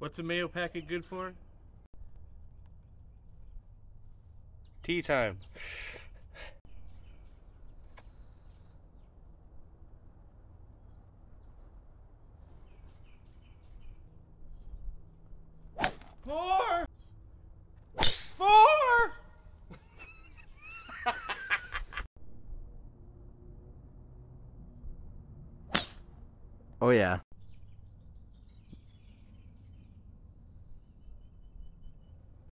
What's a mayo packet good for? Tea time. Four! Four! Oh yeah.